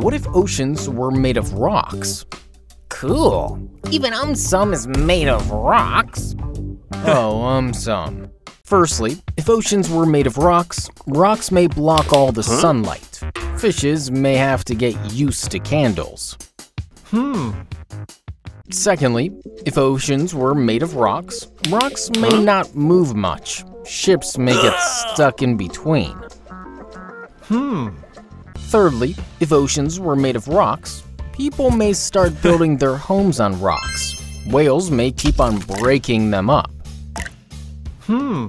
What if oceans were made of rocks? Cool. Even um some is made of rocks. Oh, um some. Firstly, if oceans were made of rocks, rocks may block all the sunlight. Fishes may have to get used to candles. Hmm. Secondly, if oceans were made of rocks, rocks may not move much. Ships may get stuck in between. Hmm. Thirdly, if oceans were made of rocks, people may start building their homes on rocks. Whales may keep on breaking them up. Hmm.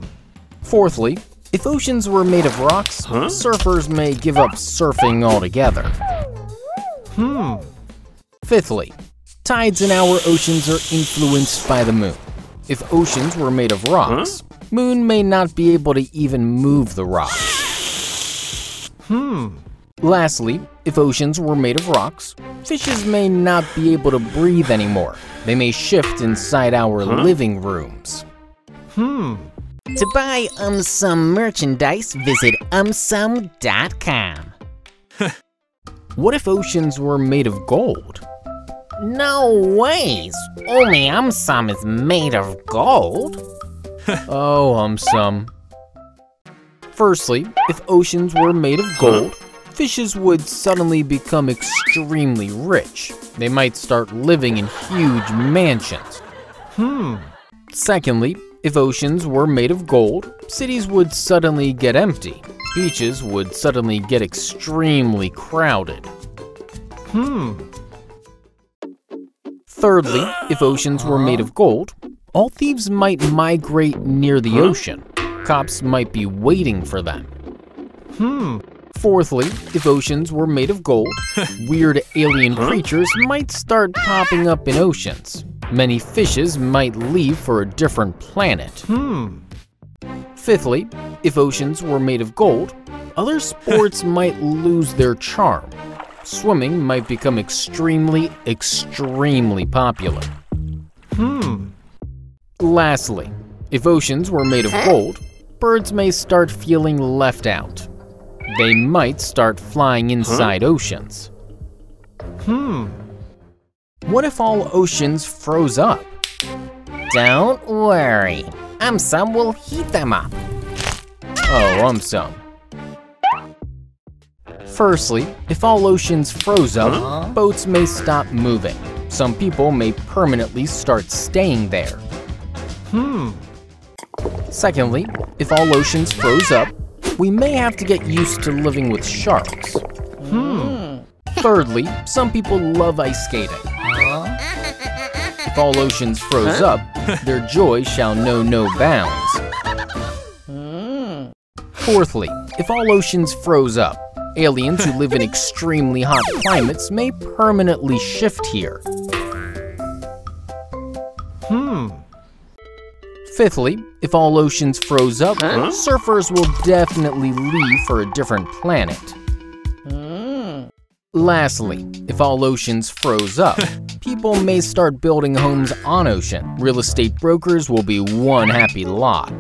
Fourthly, if oceans were made of rocks, surfers may give up surfing altogether. Hmm. Fifthly, tides in our oceans are influenced by the moon. If oceans were made of rocks, moon may not be able to even move the rocks. Hmm. Lastly, if oceans were made of rocks, fishes may not be able to breathe anymore. They may shift inside our living rooms. Hmm. To buy um some merchandise, visit aumsum.com. What if oceans were made of gold? No ways. Only um some is made of gold. Oh, um, some. Firstly, if oceans were made of gold, fishes would suddenly become extremely rich. They might start living in huge mansions. Hmm. Secondly, if oceans were made of gold, cities would suddenly get empty. Beaches would suddenly get extremely crowded. Hmm. Thirdly, if oceans were made of gold, all thieves might migrate near the ocean. Cops might be waiting for them. Hmm. Fourthly, if oceans were made of gold, weird alien creatures might start popping up in oceans. Many fishes might leave for a different planet. Hmm. Fifthly, if oceans were made of gold, other sports might lose their charm. Swimming might become extremely, extremely popular. Hmm. Lastly, if oceans were made of gold, birds may start feeling left out. They might start flying inside oceans. Hmm. What if all oceans froze up? Don't worry. Um some will heat them up. Oh, um, some. Firstly, if all oceans froze up, boats may stop moving. Some people may permanently start staying there. Hmm. Secondly, if all oceans froze up, we may have to get used to living with sharks. Hmm. Thirdly, some people love ice skating. If all oceans froze up, their joy shall know no bounds. Fourthly, if all oceans froze up, aliens who live in extremely hot climates may permanently shift here. Fifthly, if all oceans froze up, surfers will definitely leave for a different planet. Hmm. Lastly, if all oceans froze up, people may start building homes on ocean. Real estate brokers will be one happy lot.